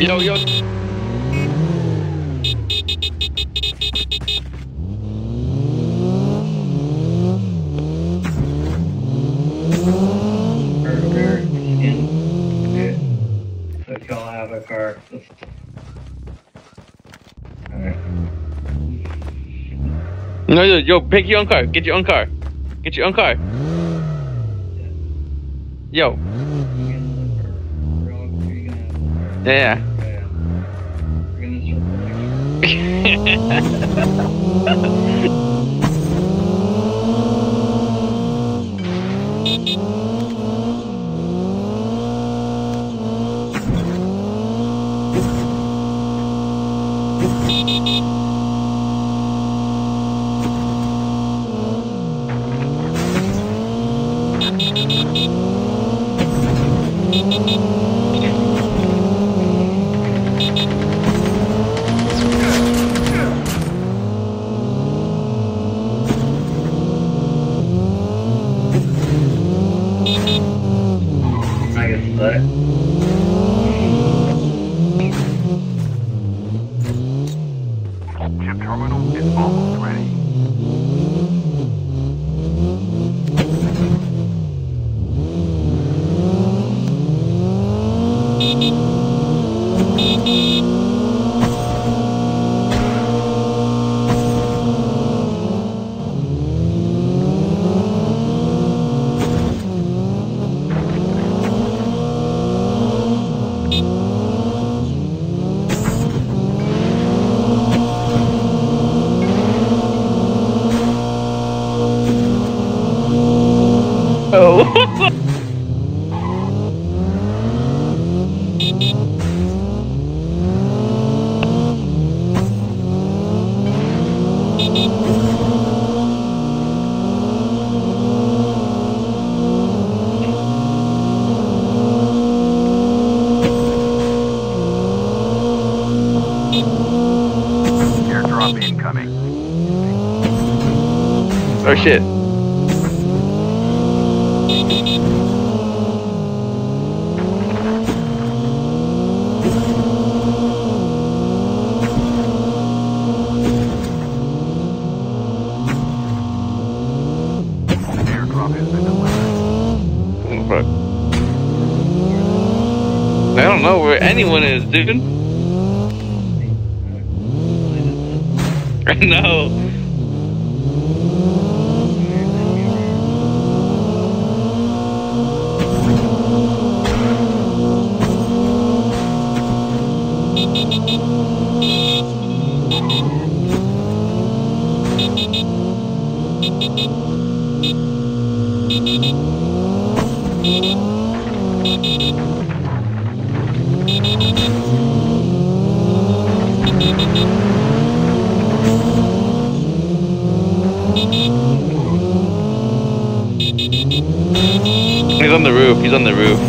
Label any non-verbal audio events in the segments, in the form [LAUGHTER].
yo. Alright. No, yo, yo, pick your own car. Get your own car. Get your own car. Yo. Yeah. Terminal [LAUGHS] [LAUGHS] is almost ready. Oh. Airdrop incoming. oh shit. I don't know where anyone is, dude. [LAUGHS] I He's on the roof. He's on the roof.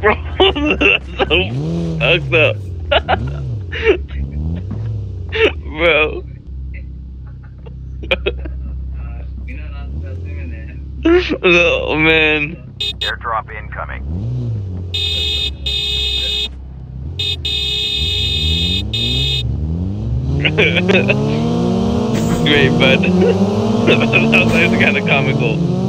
[LAUGHS] Bro, that's so fucked up. Bro. [LAUGHS] oh man. Airdrop incoming. [LAUGHS] Great, bud. [LAUGHS] that was kind of comical.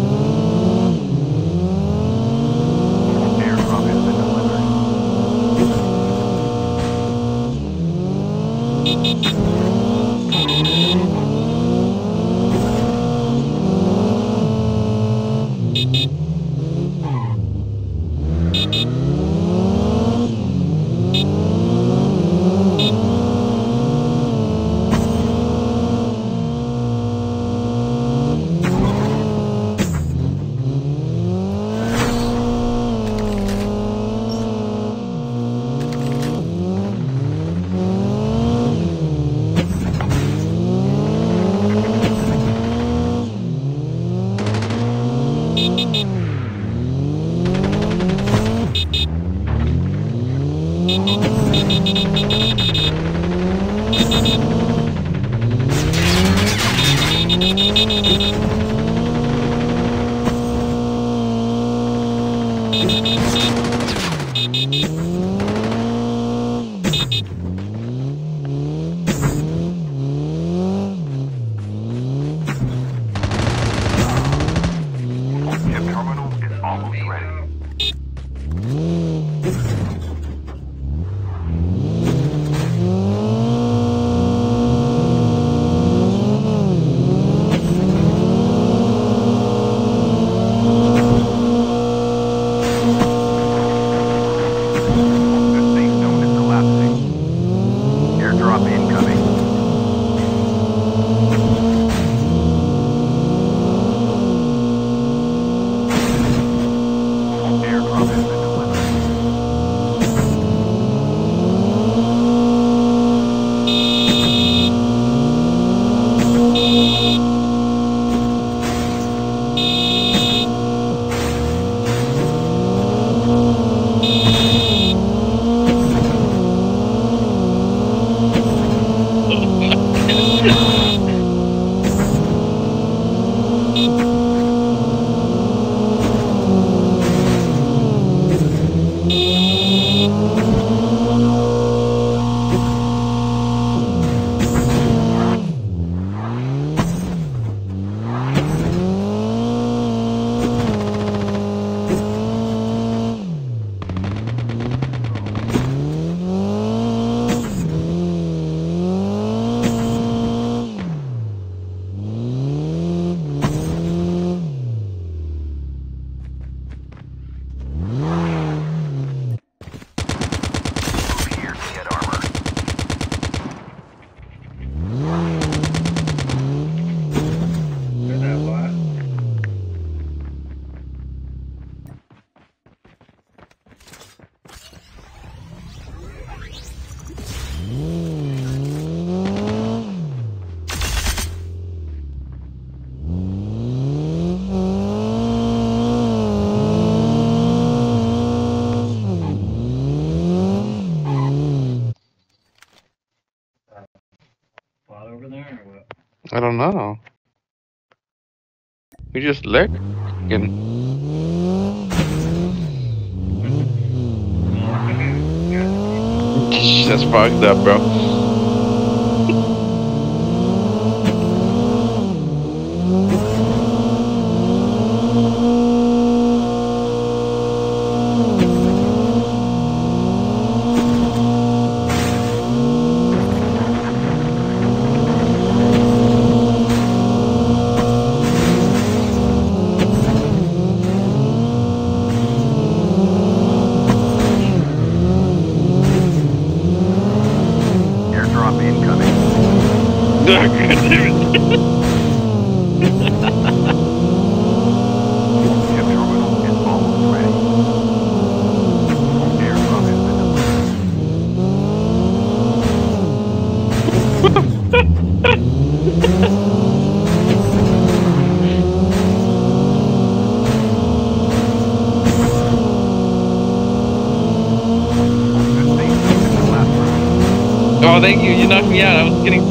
I don't know. You just let again. [LAUGHS] That's fucked up, bro. getting